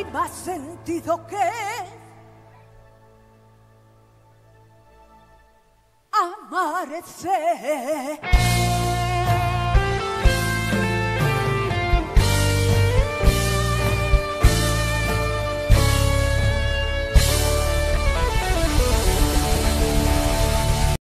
si más sentido que amanecer.